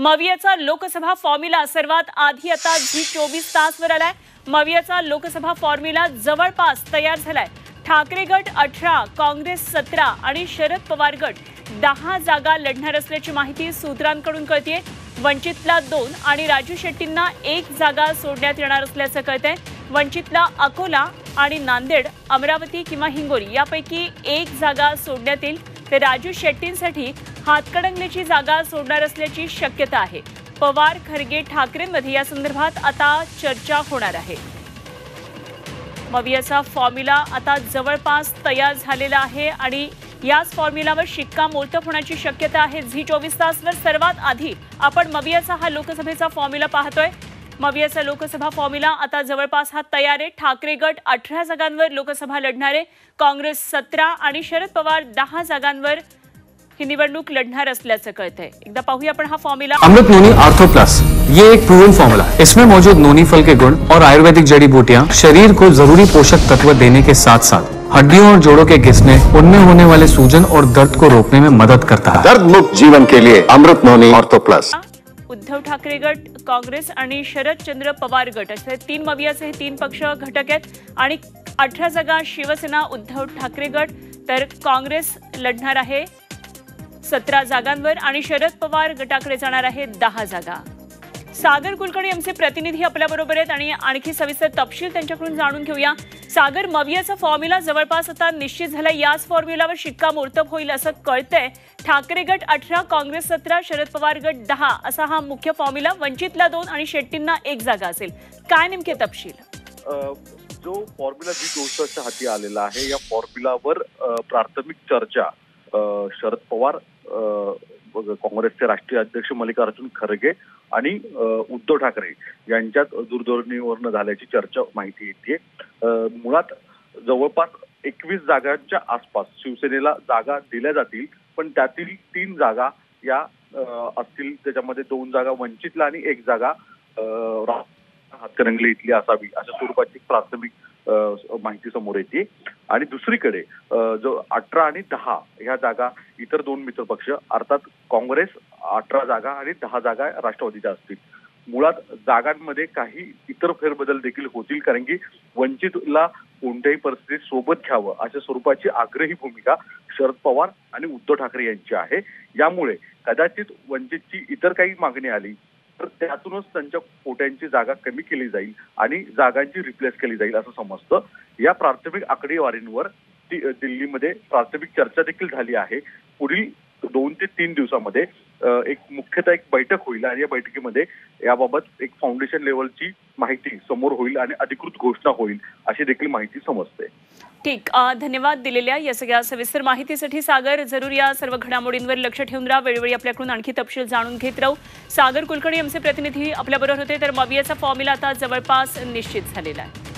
मवियाचा Lok Sabha formula सर्वात आधी आता जी चोवीस तासवर आलाय. मवियाचा लोकसभा फॉर्म्युला जवळपास तयार झालाय. ठाकरे गट अठरा काँग्रेस सतरा आणि शरद पवार गट दहा जागा लढणार असल्याची माहिती सूत्रांकडून कळतीये. वंचितला दोन आणि राजू शेट्टींना एक जागा सोडण्यात येणार असल्याचं कळतंय. वंचितला अकोला आणि नांदेड अमरावती किंवा हिंगोली यापैकी एक जागा सोडण्यात येईल. तर राजू शेट्टींसाठी हातकणंगलेची जागा सोडणार असल्याची शक्यता आहे. पवार खरगे ठाकरेंमध्ये या संदर्भात आता चर्चा होणार आहे. मवियाचा फॉर्म्युला आता जवळपास तयार झालेला आहे आणि याच फॉर्म्युलावर शिक्कामोर्तब होण्याची शक्यता आहे. झी चोवीस तासवर सर्वात आधी आपण मवियाचा हा लोकसभेचा फॉर्म्युला पाहतोय. मवियाचा लोकसभा फॉर्म्युला आता जवळपास हा तयार आहे. ठाकरे गट अठरा जागांवर लोकसभा लढणारे काँग्रेस सतरा आणि शरद पवार दहा जागांवर ही निवडणूक लढणार असल्याचं कळतंय. एकदा पाहूया आपण हा formula Amrit noni ortho plus ये एक प्रूवन फॉर्मूला है. इसमें मौजूद नोनी फल के गुण और आयुर्वेदिक जड़ी बूटियाँ शरीर को ज़रूरी पोषक तत्व देने के साथ साथ हड्डियों और जोड़ों के घिसने उनमें होने वाले सूजन और दर्द को रोकने में मदद करता है। दर्द मुक्त जीवन के लिए Amrit noni ortho plus Uddhav Thackeray गट काँग्रेस आणि शरदचंद्र पवार गट असे तीन मवियाचे हे तीन पक्ष घटक आहेत. आणि अठरा जागा शिवसेना उद्धव ठाकरे गट तर काँग्रेस लढणार आहे. सतरा जागांवर आणि शरद पवार गटाकडे जाणार आहेत दहा जागा. सागर कुलकर्णी आमचे प्रतिनिधी आपल्याबरोबर आहेत आणि आणखी सविस्तर तपशील त्यांच्याकडून जाणून घेऊया. सागर मवियाचा फॉर्म्युला जवळपास आता निश्चित झाला याच फॉर्म्युलावर शिक्कामोर्तब होईल असं कळतंय. ठाकरे गट अठरा काँग्रेस सतरा शरद पवार गट दहा असा हा मुख्य फॉर्म्युला वंचितला दोन आणि शेट्टींना एक जागा असेल. काय नेमके तपशील? जो फॉर्म्युला जी चोवीसच्या हाती आलेला आहे या फॉर्म्युलावर प्राथमिक चर्चा शरद पवार काँग्रेसचे राष्ट्रीय अध्यक्ष मल्लिकार्जुन खरगे आणि उद्धव ठाकरे यांच्यात दूरध्वनीवरनं झाल्याची चर्चा माहिती येते मुळात जवळपास एकवीस जागांच्या आसपास शिवसेनेला जागा दिल्या जातील पण त्यातील तीन जागा या असतील. त्याच्यामध्ये दोन जागा वंचितला आणि एक जागा हातकरंगली इथली असावी. अशा स्वरूपाची प्राथमिक माहिती समोर येते. आणि दुसरीकडे जो अठरा आणि दहा ह्या जागा इतर दोन मित्रपक्ष अर्थात काँग्रेस अठरा जागा आणि दहा जागा राष्ट्रवादीच्या असतील. मुळात जागांमध्ये काही इतर फेरबदल देखील होतील कारण की वंचितला कोणत्याही परिस्थितीत सोबत घ्यावं अशा स्वरूपाची आग्रही भूमिका शरद पवार आणि उद्धव ठाकरे यांची आहे. यामुळे कदाचित वंचितची इतर काही मागणी आली तर त्यातूनच त्यांच्या पोट्यांची जागा कमी केली जाईल आणि जागांची रिप्लेस केली जाईल असं समजतं. या प्राथमिक आकडेवारींवर दिल्लीमध्ये प्राथमिक चर्चा देखील झाली आहे. पुढील दोन ते तीन दिवसामध्ये एक मुख्यतः एक बैठक होईल आणि या बैठकीमध्ये याबाबत एक फाउंडेशन लेवलची माहिती समोर होईल आणि अधिकृत घोषणा होईल अशी देखील माहिती समजते. ठीक धन्यवाद दिलेल्या या सगळ्या सविस्तर माहितीसाठी. सागर जरूर या सर्व घडामोडींवर लक्ष ठेवून राहा. वेळोवेळी आपल्याकडून आणखी तपशील जाणून घेत राहू. सागर कुलकर्णी आमचे प्रतिनिधी आपल्याबरोबर होते तर मवियाचा फॉर्म्युला आता जवळपास निश्चित झालेला आहे.